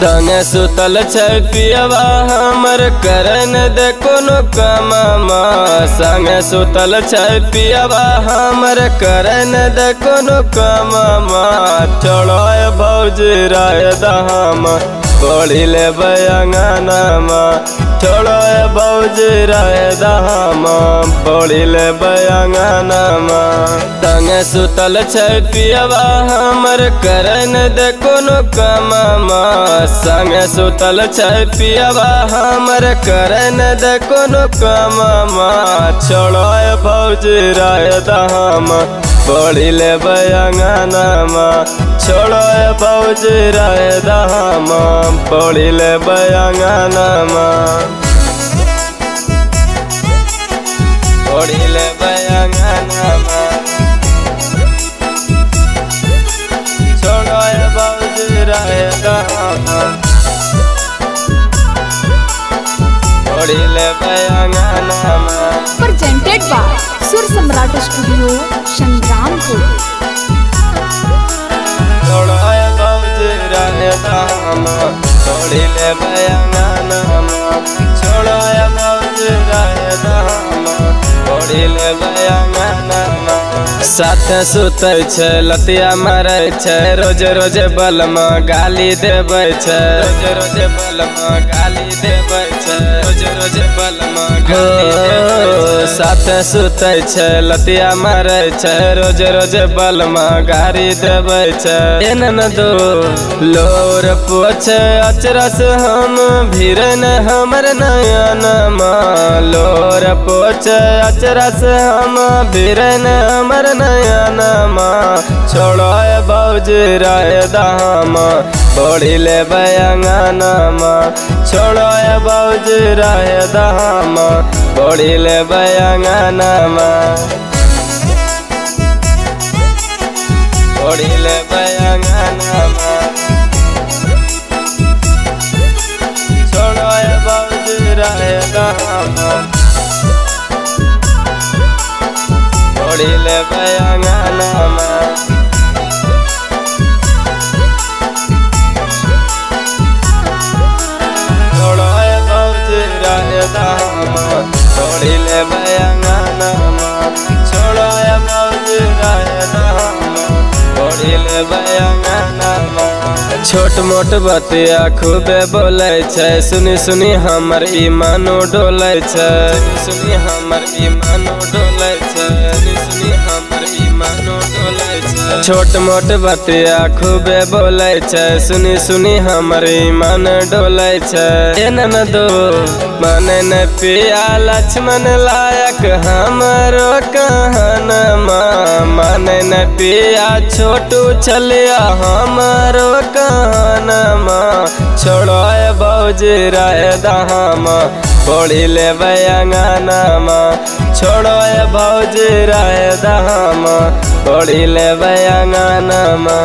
दंगे सुतल छै, पियवा हमर करन दे कोनो कमामा संगे सुतल छै, पियवा हमर करन दे कोनो कमामा छोड़ो भौजी राय दहाम पढ़ी ले बयांगनामा छोड़ो ए भौजी राय दहाम पढ़ी ले बयांगनामा संगे सुतल छै पियवा हमर करन दे कोनो कमामा। संगे सुतल छै पियवा हमर करन दे कोनो कमामा। छोड़ो ए भौजी राय दहाम पढ़ी ले बयांगनामा छोड़ो ए राय दहाम पड़े बयांगा नामा। पड़े बयांगा नामा। प्रेजेंटेड बाय सुर सम्राट स्टूडियो संग्राम को दहाम पढ़ी बयाना नाम छोड़ो ए नाम। राय दहाम पढ़ी ले बयांगनामा साथे सुतै लतिया मारै छै। रोज रोज बलमा गाली देबै छै। रोज रोज बलमा गाली देबै छै। रोज रोज बलमा गाली साथे सुतै लतिया मारै छै। रोज रोज बलमा छै। एनन दो लोर पोछे, अचरस हम, भिरन हमर नयनमा लोर पोछे, अचरस हम, भिरन हमर नयनमा छोड़ो ए भौजी राय दाम पढ़ी ले बयांगनामा छोड़ो ए भौजी राय दाम पढ़ी ले बयांगनामा। पढ़ी ले बयांगनामा। दाम। पढ़ी ले बयांगनामा छोड़ो ए भौजी राय दाम। पढ़ी ले बयांगनामा छोट मोट बतिया खूबे बोलै छै। सुनी सुनी हमर ईमानो डोलै छै। सुनी हमर ईमानो डोलै छै। छोट मोट बतिया खूबे बोलै छै। सुनी सुनी हमर ईमान डोलै छै। एनन दो, मन न पिया लक्ष्मण लायक हमरो कहनमा मन न पिया छोटू छलिया हमरो कहनमा छोड़ो भौजी राय दहाम पढ़ी ले बयांगनामा छोड़ो ए भौजी राय दहाम पढ़ी ले बयांगनामा